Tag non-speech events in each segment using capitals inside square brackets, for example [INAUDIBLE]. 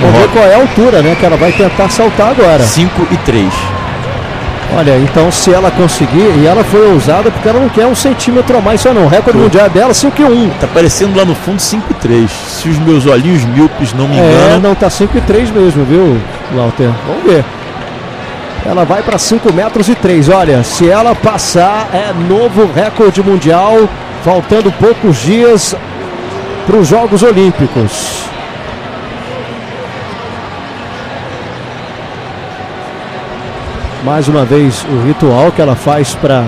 Vamos ver qual é a altura, né? Que ela vai tentar saltar agora. 5 e 3. Olha, então se ela conseguir, e ela foi ousada porque ela não quer um centímetro a mais só não. O recorde mundial dela 5 e 1. Tá aparecendo lá no fundo 5 e 3. Se os meus olhinhos míopes não me É, enganam. não tá 5 e 3 mesmo, viu, Walter? Vamos ver. Ela vai para 5 metros e 3. Olha, se ela passar, é novo recorde mundial. Faltando poucos dias para os Jogos Olímpicos. Mais uma vez o ritual que ela faz para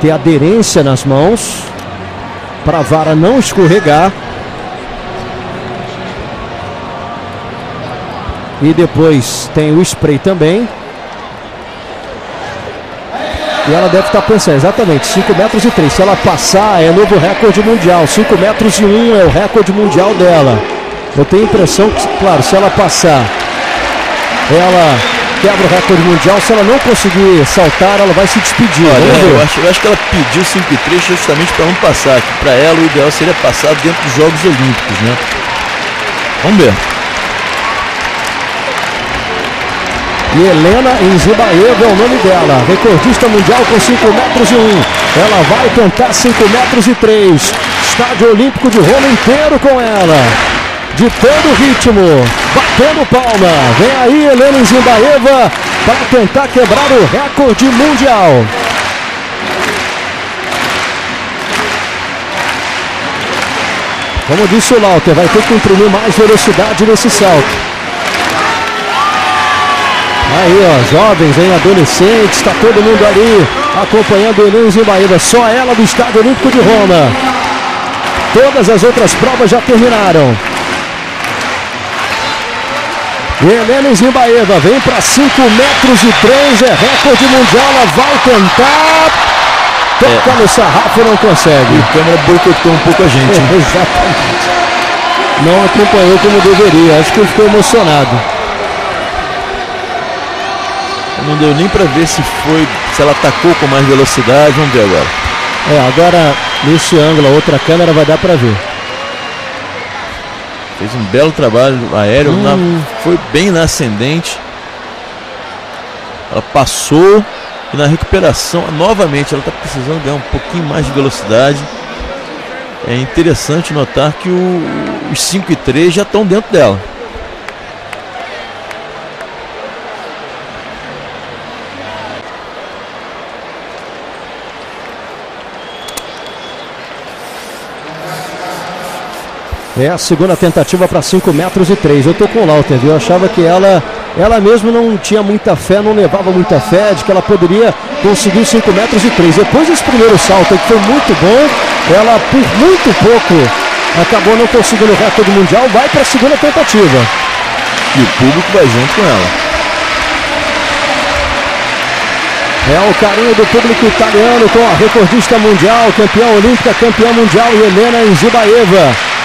ter aderência nas mãos, para a vara não escorregar. E depois tem o spray também. E ela deve estar pensando, exatamente, 5 metros e 3. Se ela passar, é novo recorde mundial. 5 metros e 1 é o recorde mundial dela. Eu tenho a impressão que, claro, se ela passar, ela quebra o recorde mundial. Se ela não conseguir saltar, ela vai se despedir. Olha, eu acho, eu acho que ela pediu 5 e 3 justamente para não passar. Que para ela o ideal seria passar dentro dos Jogos Olímpicos, né? Vamos ver. E Helena Enzibaeva é o nome dela, recordista mundial com 5 metros e 1. Ela vai tentar 5 metros e 3. Estádio Olímpico de Roma inteiro com ela. Ditando o ritmo, batendo palma. Vem aí Helena Enzibaeva para tentar quebrar o recorde mundial. Como disse o Lauter, vai ter que imprimir mais velocidade nesse salto. Aí, ó, jovens, hein, adolescentes, está todo mundo ali acompanhando Helena Zimbaíba. Só ela do Estádio Olímpico de Roma. Todas as outras provas já terminaram. E Helena Zimbaeva vem para 5 metros e 3, é recorde mundial, ela vai tentar. Toca no sarrafo, não consegue. A câmera boicotou um pouco a gente. hein? [LAUGHS] Exatamente. Não acompanhou como deveria, acho que ele ficou emocionado. Não deu nem para ver se foi, se ela atacou com mais velocidade. Vamos ver agora. É, agora nesse ângulo, a outra câmera vai dar para ver. Fez um belo trabalho aéreo, Hum. na- foi bem na ascendente. Ela passou e na recuperação, novamente, ela está precisando ganhar um pouquinho mais de velocidade. É interessante notar que o- os 5 e 3 já estão dentro dela. É a segunda tentativa para 5 metros e 3. Eu tô com o Lauter, viu? Eu achava que ela, ela mesmo não tinha muita fé, não levava muita fé de que ela poderia conseguir 5 metros e 3. Depois desse primeiro salto, que foi muito bom, ela por muito pouco acabou não conseguindo o recorde mundial, vai para a segunda tentativa. E o público vai junto com ela. É o carinho do público italiano com a recordista mundial, campeã olímpica, campeã mundial Helena Enzibaeva.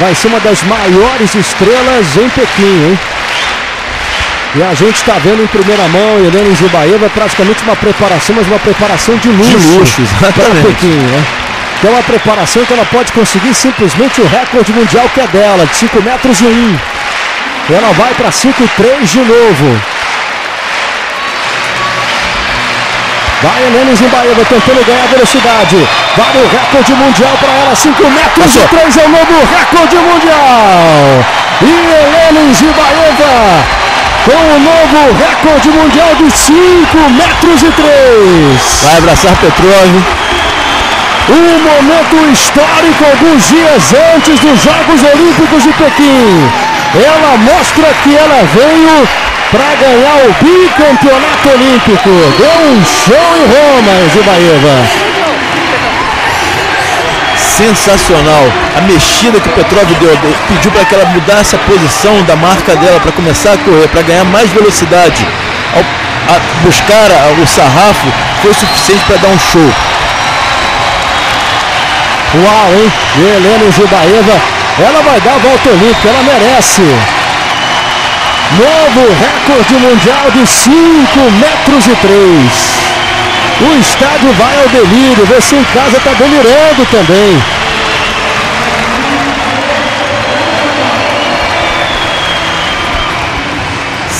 Vai ser uma das maiores estrelas em Pequim, hein? E a gente está vendo em primeira mão Helena Enzibaeva praticamente uma preparação, mas uma preparação de luxo. luxo, para exatamente. Pequim, né? Que é uma preparação que ela pode conseguir simplesmente o recorde mundial que é dela, de 5 metros e 1. Ela vai para 5 e 3 de novo. Vai Helena Zimbaeva tentando ganhar velocidade. Vale o recorde mundial para ela. 5 metros e 3 é o novo recorde mundial. E Helena Zimbaeva com o novo recorde mundial de 5 metros e 3. Vai abraçar Petrov. Um momento histórico alguns dias antes dos Jogos Olímpicos de Pequim. Ela mostra que ela veio para ganhar o bicampeonato olímpico. Deu um show em Roma, Zibaeva. sensacional. A mexida que o Petrov deu, de- pediu para que ela mudasse a posição da marca dela para começar a correr, para ganhar mais velocidade. Ao a buscar o sarrafo foi suficiente para dar um show. Uau, hein? Helena Zibaeva, ela vai dar a volta olímpica, ela merece. Novo recorde mundial de 5 metros e 3. O estádio vai ao delírio, você em casa está delirando também.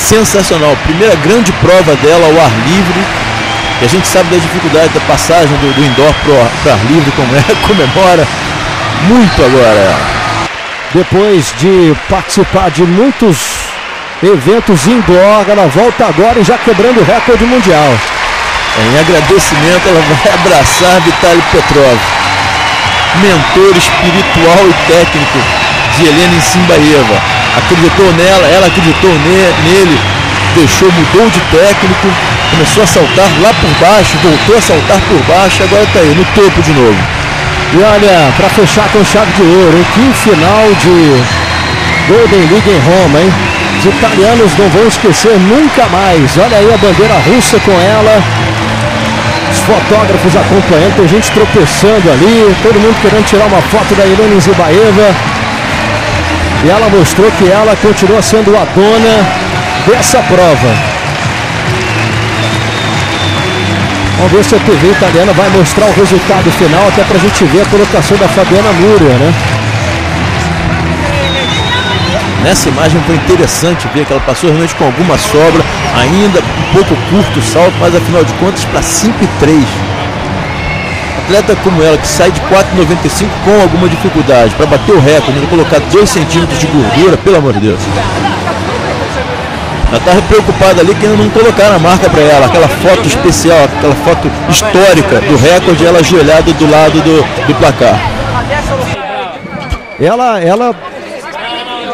sensacional. Primeira grande prova dela ao ar livre. E a gente sabe da dificuldade da passagem do, do indoor para o ar livre, como é, [LAUGHS] comemora muito agora. Depois de participar de muitos eventos indoor, ela volta agora e já quebrando o recorde mundial. Em agradecimento, ela vai abraçar Vitaly Petrov, mentor espiritual e técnico de Helena Simbaeva. Acreditou nela, ela acreditou nele, deixou, mudou de técnico, começou a saltar lá por baixo, voltou a saltar por baixo, agora está aí no topo de novo. E olha, para fechar com chave de ouro, que final de Golden League em Roma, hein? Os italianos não vão esquecer nunca mais. Olha aí a bandeira russa com ela. Os fotógrafos acompanhando, tem gente tropeçando ali, todo mundo querendo tirar uma foto da Helena Zibaeva. E ela mostrou que ela continua sendo a dona dessa prova. Vamos ver se a TV italiana vai mostrar o resultado final, até para a gente ver a colocação da Fabiana Múria, né? Nessa imagem foi interessante ver que ela passou realmente com alguma sobra, ainda um pouco curto o salto, mas afinal de contas para 5 e 3. Atleta como ela, que sai de 4,95 com alguma dificuldade, para bater o recorde, colocar 2 centímetros de gordura, pelo amor de Deus. Ela estava preocupada ali que ainda não colocaram a marca para ela, aquela foto especial, aquela foto histórica do recorde, ela ajoelhada do lado do, do placar. Ela, ela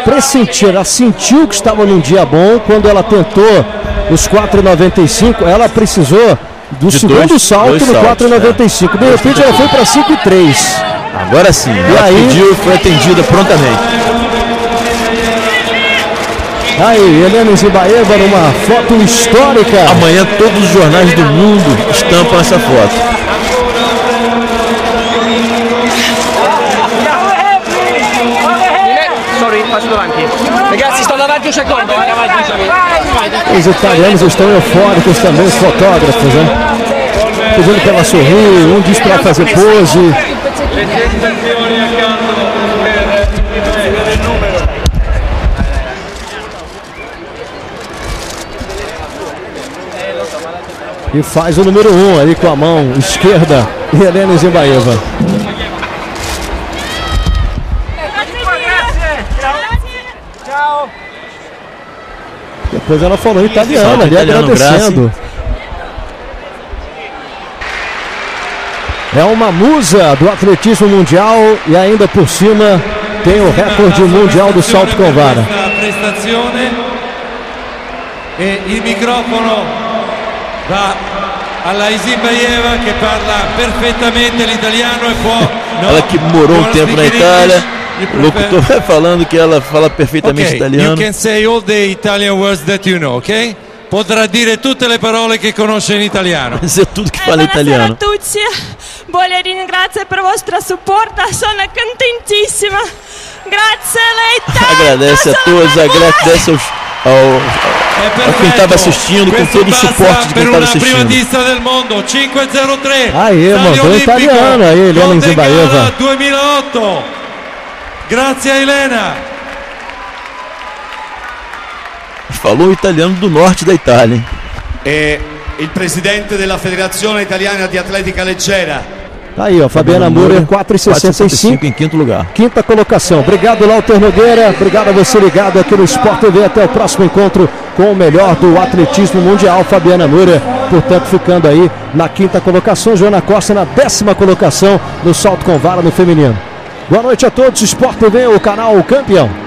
pressentiu, ela sentiu que estava num dia bom quando ela tentou os 4,95, ela precisou do De segundo dois- salto dois no saltos, 4,95. De repente ela foi para 5 e 3. Agora sim, ela aí? pediu e foi atendida prontamente. Aí, Helena Zibaeva numa foto histórica. Amanhã todos os jornais do mundo estampam essa foto. Passo davanti. Ragazzi, sto davanti un secondo. eh, secondo. Os italianos estão eufóricos também, os fotógrafos, né? Pedindo para ela sorrir, um diz para fazer pose. E faz o número 1 um ali com a mão esquerda, Helena Zimbaeva. Depois ela falou em italiano ali, agradecendo. É uma musa do atletismo mundial e ainda por cima tem o recorde mundial do salto com vara. e il microfono va alla Isibaeva che parla perfettamente l'italiano e può Ela que morou um tempo na Itália, o locutor vai falando que ela fala perfeitamente Ok, italiano. you can say all the Italian words that you know, ok? Potrà dire tutte le parole che conosce in italiano. Dizer tudo que fala buonasera italiano. a tutti, voglio ringraziare per il vostro supporto, sono contentissima. Grazie a lei Agradece a todos, agradece aos, ao, quem estava assistindo, com Questo todo o suporte de quem estava assistindo. del mondo 503 Aí, Stadio mandou italiano aí, Helena. Gala 2008 grazie a Elena Falou o italiano do norte da Itália. hein? e il presidente della Federazione Italiana di Atletica Leggera, Tá aí, ó, Fabiana Moura, 4,65. em quinto lugar. Quinta colocação. Obrigado, Lauter Nogueira. Obrigado a você ligado aqui no Sport TV. Até o próximo encontro com o melhor do atletismo mundial. Fabiana Moura, portanto, ficando aí na quinta colocação. Joana Costa na décima colocação no salto com vara no feminino. Boa noite a todos. Sport TV, o canal campeão.